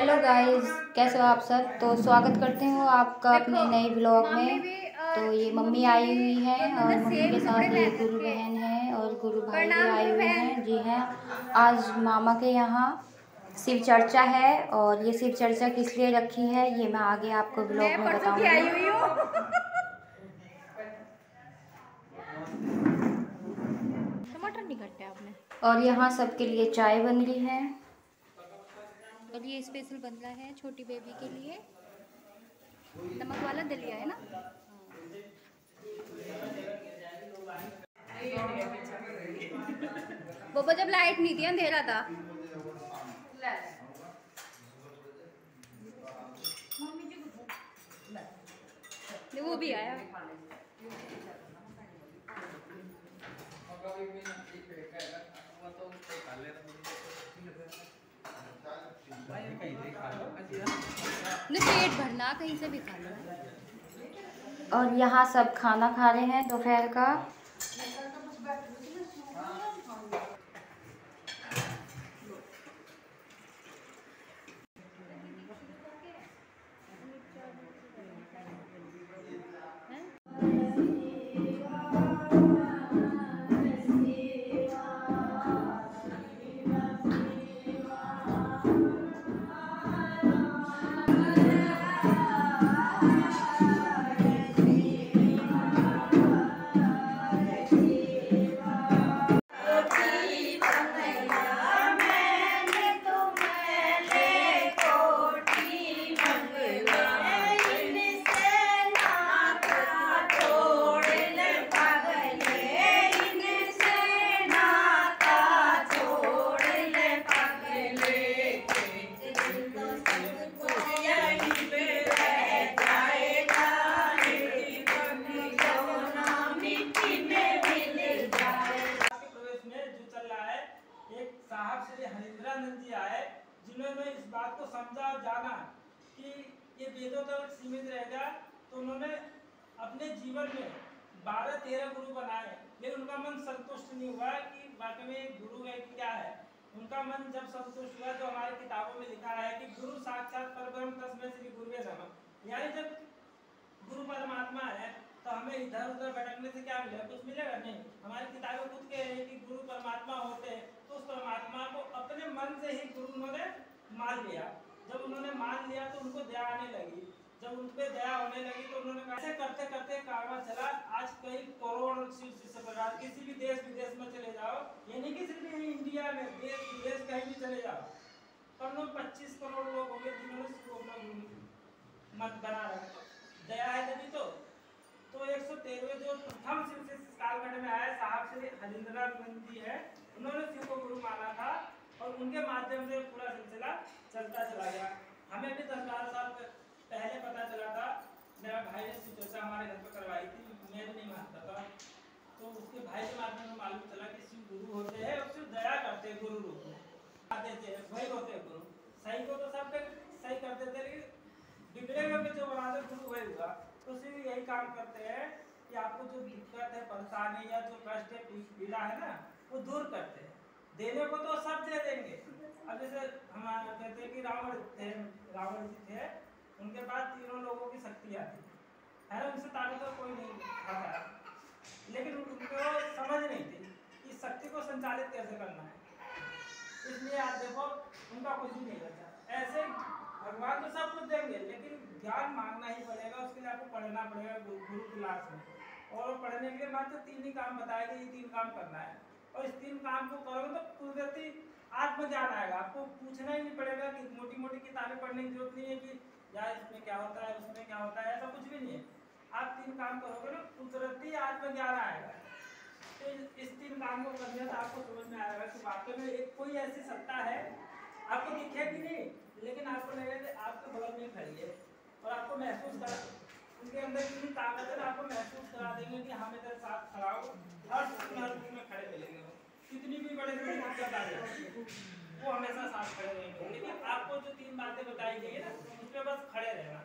Hello guys कैसे हो आप सब? तो स्वागत करते हो आपका अपने नए ब्लॉग में। तो ये मम्मी आई हुई है और मम्मी के साथ ये गुरु बहन है। और गुरु भाई भी आए हुए हैं। जी हैं। आज मामा के यहाँ शिव चर्चा है और ये शिव चर्चा किस लिए रखी है ये मैं आगे आपको ब्लॉग में बताऊँगी। टमाटर नहीं काटे आपने। और यहाँ सबके लिए चाय बन रही है। और ये स्पेशल बदला है छोटी बेबी के लिए। नमक वाला दलिया है ना? वो जब लाइट नहीं थी अंधेरा था। वो भी आया। पेट भरना, कहीं से भी खा लो। और यहाँ सब खाना खा रहे हैं दोपहर का। जिन्होंने इस बात को समझा जाना कि ये वेदों तक सीमित रहेगा तो उन्होंने अपने जीवन में बारह तेरह गुरु बनाए। लेकिन उनका मन संतुष्ट नहीं हुआ कि वाकई में गुरु है कि क्या है। उनका मन जब संतुष्ट हुआ जो हमारी किताबों में लिखा है कि गुरु साक्षात परब्रह्म तस्में श्री गुरुवे नमः। यानी जब गुरु परमात्मा है तो हमें इधर उधर भटकने से क्या मिलेगा? कुछ मिलेगा? नहीं। हमारी किताबें खुद कह रही है कि गुरु परमात्मा होते हैं। तो उस परमात्मा को अपने मन से ही गुरु उन्होंने मान लिया। जब उन्होंने मान लिया तो उनको दया आने लगी। जब उन पर दया होने लगी तो उन्होंने ऐसे करते करते कारवा चला, आज कई करोड़ प्रकार किसी भी देश विदेश में चले जाओ। ये नहीं कि सिर्फ़ इंडिया में, देश विदेश कहीं भी चले जाओ। कम लोग पच्चीस करोड़ लोग होंगे जिन्होंने मत बना रखा। दया है तभी तो। तो एक सौ तेरहवे जो प्रथम शिव से कालखंड में आए साहब श्री हरिंद्रानंद जी है। उन्होंने शिव को गुरु माना था और उनके माध्यम से पूरा सिलसिला चलता चला गया। हमें भी दस बारह साल पहले पता चला था। मेरा भाई ने शिव चर्चा हमारे घर पर करवाई थी, मैं भी नहीं मानता था। तो उसके भाई के माध्यम से मालूम चला कि शिव गुरु होते हैं और शिव दया करते हैं, गुरु रूप में आते थे, वही होते हैं गुरु। सही को तो सब सही करते थे, लेकिन बिगड़े हुए जो बनाते गुरु वही हुआ। तो सिर्फ़ यही काम करते हैं कि आपको जो दिक्कत है, परेशानी या जो कष्ट है पीड़ा है ना वो दूर करते हैं। देने को तो सब दे देंगे। अब जैसे हम कहते हैं कि रावण थे, रावण जी थे, उनके पास तीनों लोगों की शक्ति आती है ना उनसे ताकतवर कोई नहीं खाता लेकिन उनको समझ नहीं थी कि शक्ति को संचालित कैसे करना है। इसलिए आप देखो, उनका कुछ भी नहीं बचा। ऐसे भगवान तो सब कुछ देंगे, लेकिन ज्ञान मांगना ही पड़ेगा, उसके लिए आपको पढ़ना पड़ेगा गुरु क्लास में। और पढ़ने के लिए मात्र तीन ही काम बताए थे ये तीन काम करना है। और इस तीन काम को करोगे तो कुदरती आत्मज्ञान आएगा। आपको पूछना ही नहीं पड़ेगा कि मोटी मोटी किताबें पढ़ने की ज़रूरत नहीं है कि, यार, इसमें क्या होता है, उसमें क्या होता है? ऐसा कुछ भी नहीं है। आप तीन काम करोगे ना, कुदरती आत्मज्ञान आएगा। तो इस तीन काम को करने से आपको समझ में आएगा कि वाकई में एक कोई ऐसी सत्ता है, आपको दिखेगी नहीं, लेकिन आपको लगेगा आपके बगल में खड़ी है और आपको महसूस करा उनके अंदर ताकत है आपको महसूस करा देंगे कि हमें तेरे साथ खड़ा हो, हर में खड़े मिलेंगे। कितनी भी बड़े बड़ी दिक्कत आ जाए, वो हमेशा साथ खड़े रहेंगे। लेकिन आपको जो तीन बातें बताई गई है ना, उस पर बस खड़े रहना।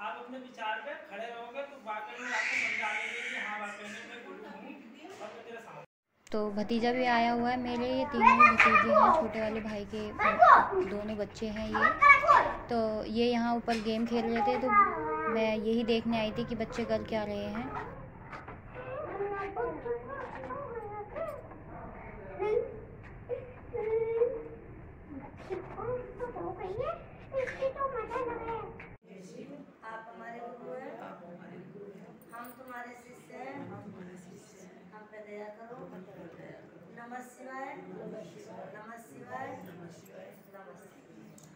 आप अपने विचार पे खड़े रहोगे तो वाकई में आपको कि हाँ वाकई में मैं गुरु हूँ और मैं तो भतीजा भी आया हुआ है मेरे, ये तीनों भतीजे हैं, छोटे वाले भाई के, दोनों बच्चे हैं ये। तो ये यहाँ ऊपर गेम खेल रहे थे तो मैं यही देखने आई थी कि बच्चे कर क्या रहे हैं। नमः शिवाय। नमः शिवाय।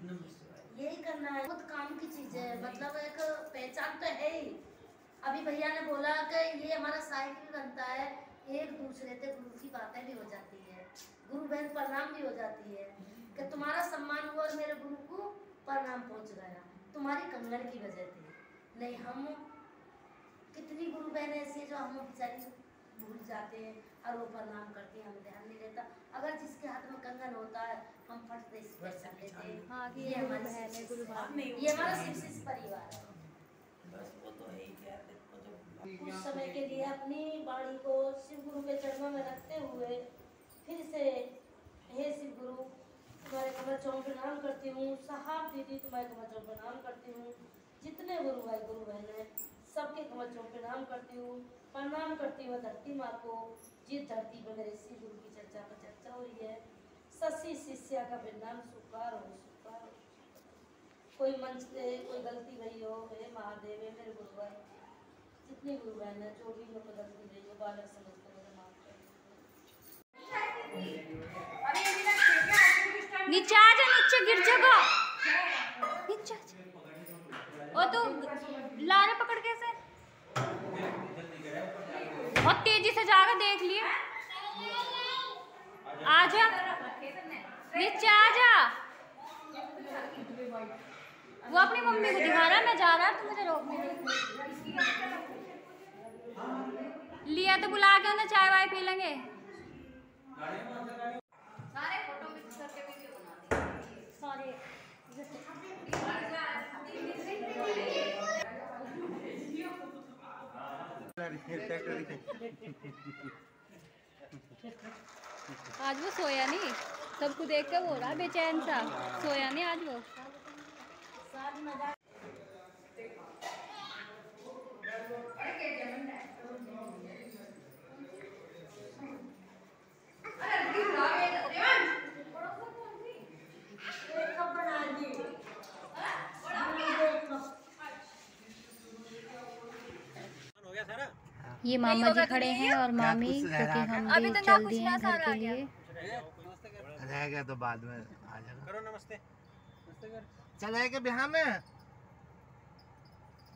यही करना है बहुत काम की चीज़ है। मतलब एक पहचान तो है ही। अभी भैया ने बोला कि ये हमारा साइकिल बनता है, एक दूसरे से गुरु की बातें भी हो जाती है, गुरु बहन प्रणाम भी हो जाती है कि तुम्हारा सम्मान हुआ और मेरे गुरु को प्रणाम पहुँच गया। तुम्हारी कंगन की वजह थी नहीं, हम कितनी गुरु बहन ऐसी जो हम बेचारी भूल जाते हैं और वो प्रणाम करते हैं हमें ध्यान नहीं रहता। अगर जिसके हाथ में कंगन होता है हम फट से इस पर चल लेते हैं। हाँ ये ये हमारी बहन है शिव- गुरु भाई ये हमारा शिव शिष्य परिवार है। कुछ समय के लिए अपनी वाणी को शिव गुरु के चरणों में रखते हुए फिर से हे शिव गुरु तुम्हारे कमर चौं प्रणाम करती हूँ। साहब दीदी तुम्हारे कमर चौं प्रणाम करती हूँ। जितने गुरु भाई गुरु बहन है सबके कमर चौं प्रणाम करती हूँ प्रणाम करती हूँ धरती माँ को। जिस धरती पर मेरे शिव गुरु की चर्चा पर चर्चा हो रही है ससी शिष्या का वृंदावन सुखार हो सुखार हो। कोई मंच से कोई गलती रही हो हे महादेव हे मेरे गुरु भाई जितनी गुरु बहन है जो भी मेरे को गलती रही हो बालक समझ कर मुझे माफ़ कर नीचे आ जा नीचे गिर आ ओ, तू ला रहा पकड़ कैसे? बहुत तेज़ी से जाकर देख लिए। आ जा। नीचे आ जा। वो अपनी मम्मी को दिखा रहा है, मैं जा रहा तू मुझे रोक लिया तो बुला के उन्हें चाय वाय पी लेंगे। आज वो सोया नहीं। सबको देख कर बोल रहा बेचैन सा। सोया नहीं आज वो एक कप बना दी एक कप ये मामा जी खड़े हैं और मामी क्योंकि हम भी चल दिए हैं घर के लिए। रह गया तो बाद में आ जाएगा करो नमस्ते। चल के बिहार में?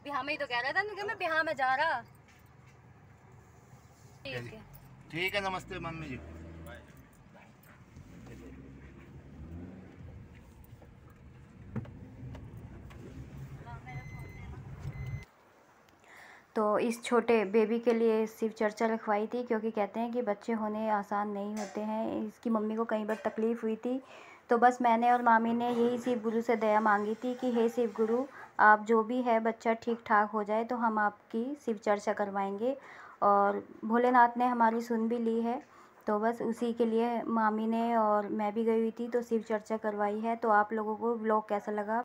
बिहार में ही तो कह रहा था कि मैं बिहार में जा रहा। ठीक है। ठीक है नमस्ते मम्मी जी। तो इस छोटे बेबी के लिए शिव चर्चा लिखवाई थी, क्योंकि कहते हैं कि बच्चे होने आसान नहीं होते हैं। इसकी मम्मी को कई बार तकलीफ़ हुई थी। तो बस मैंने और मामी ने यही शिव गुरु से दया मांगी थी कि, हे शिव गुरु, आप जो भी है, बच्चा ठीक ठाक हो जाए तो हम आपकी शिव चर्चा करवाएँगे। और भोलेनाथ ने हमारी सुन भी ली है। तो बस उसी के लिए मामी ने और मैं भी गई हुई थी तो शिव चर्चा करवाई है। तो आप लोगों को ब्लॉग कैसा लगा?